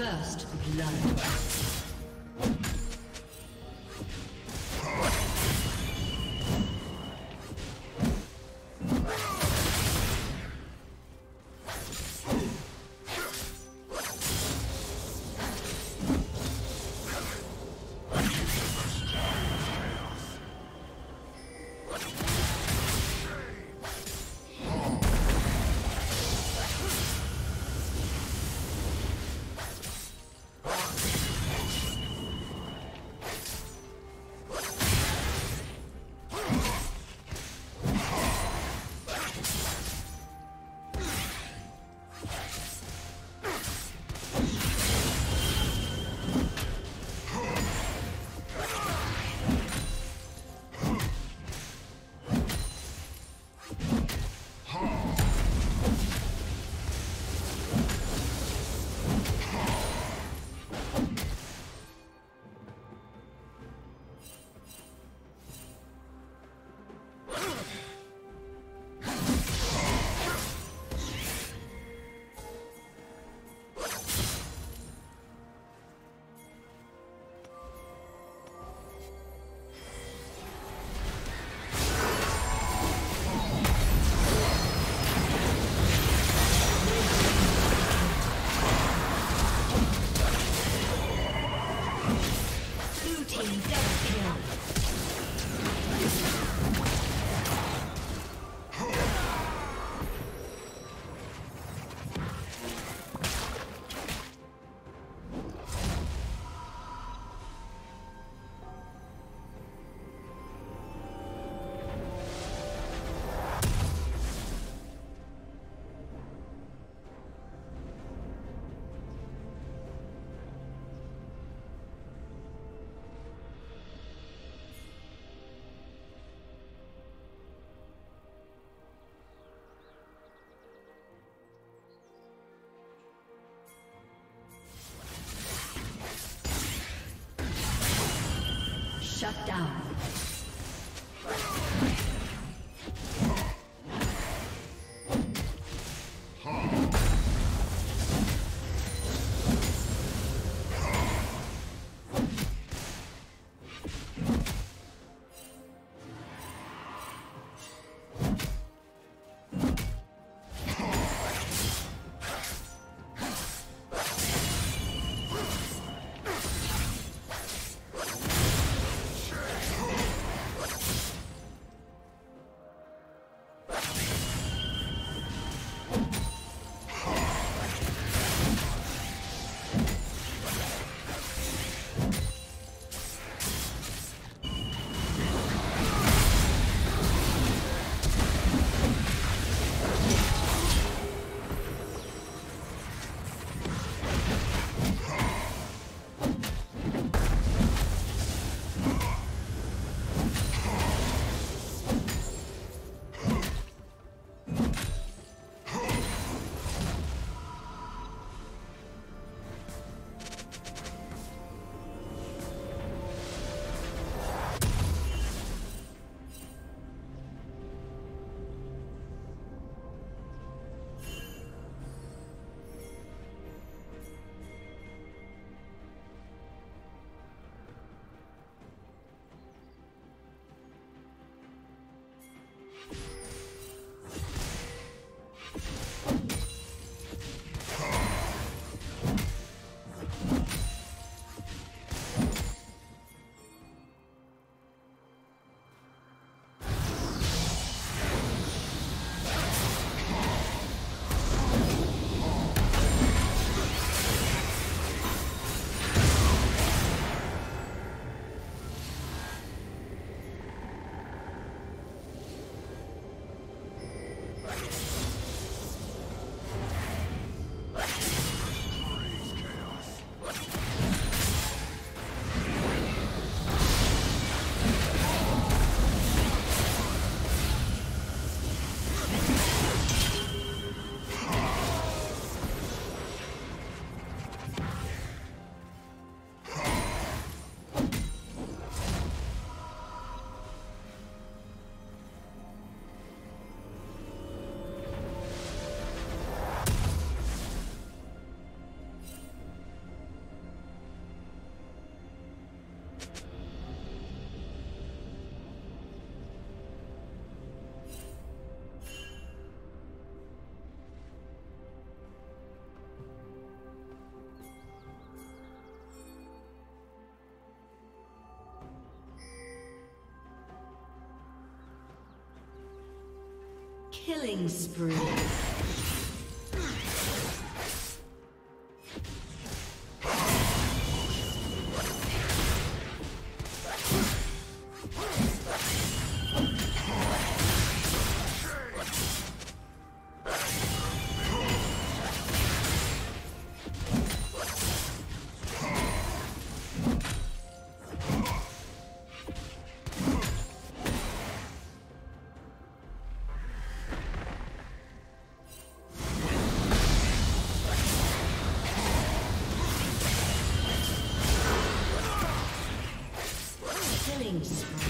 First blood. Shut down. Killing spree. Shut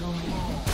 Has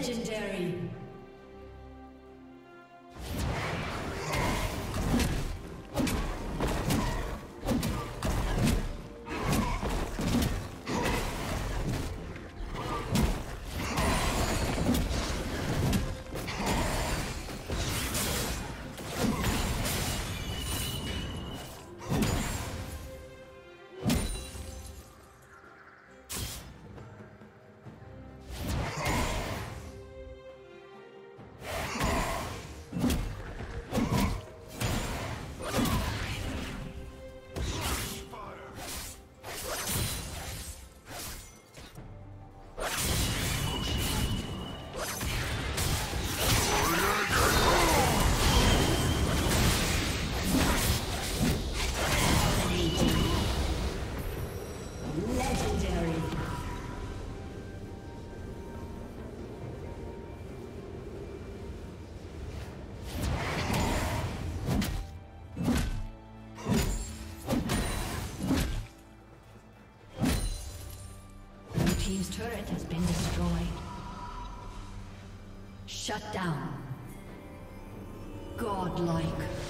Legendary. Shut down. Godlike.